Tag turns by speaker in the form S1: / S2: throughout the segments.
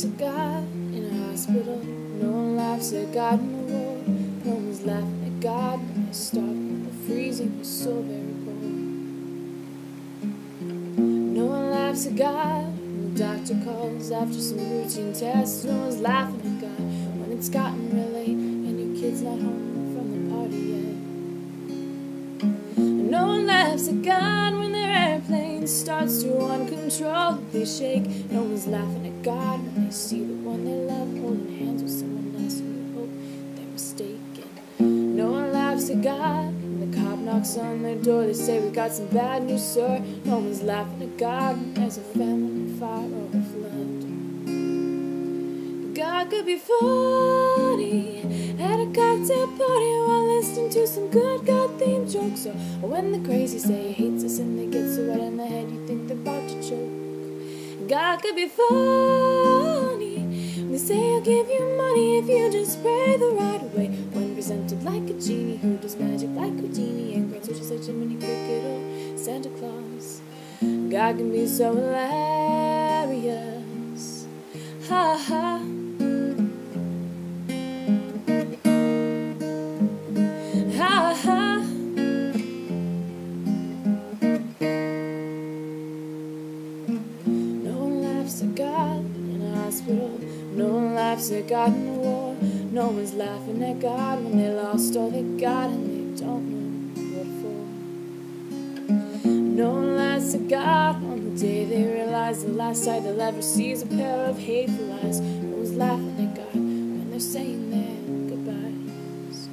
S1: laughs at God in a hospital. No one laughs at God in a war. No one's laughing at God when they stop the freezing was so very cold. No one laughs at God when the doctor calls after some routine tests. No one's laughing at God when it's gotten real late and your kid's not home from the party yet. No one laughs at God starts to uncontrollably shake. No one's laughing at God when they see the one they love holding hands with someone else and you hope they're mistaken. No one laughs at God when the cop knocks on their door. They say, We got some bad news, sir. No one's laughing at God when there's a famine, fire, or a flood. God could be funny at a cocktail party while listening to some good jokes. Or when the crazy say he hates us and they get so red in the head you think they're about to choke. God could be funny. They say I'll give you money if you just pray the right way. When presented like a genie who does magic like Houdini and grants wishes like Jiminy Cricket or Santa Claus. God can be so hilarious. Ha. Ha No one laughs at God in a war. No one's laughing at God when they lost all they got and they don't know what for. No one laughs at God on the day they realize the last sight they'll ever see is a pair of hateful eyes. No one's laughing at God when they're saying their goodbyes.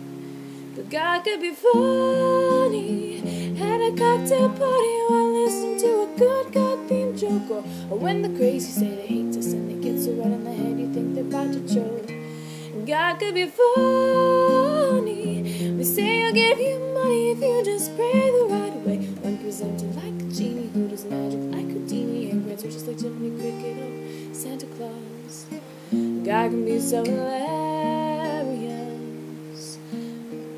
S1: But God could be funny at a cocktail party while listening to a good God themed joke. Or, or when the crazy say they hate us and they so red in the head you think they're about to choke. God could be funny. We say I'll give you money if you just pray the right way. When presented like a genie who does magic like Houdini and grants wishes like Jiminy Cricket or Santa Claus. God can be so hilarious.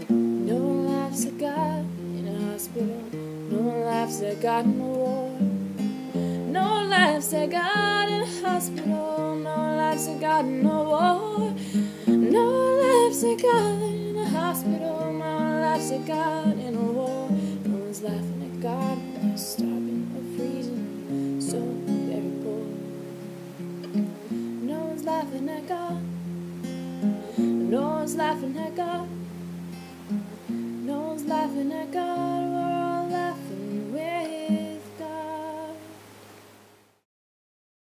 S1: No one laughs at God in a hospital. No one laughs at God in a war. No laughs at God in hospital. No laughs at God in a war. No laughs at God in a hospital. No laughs at God in a war. No one's laughing at God when they're starving or freezing, so very poor. No one's laughing at God. No one's laughing at God. No one's laughing at God.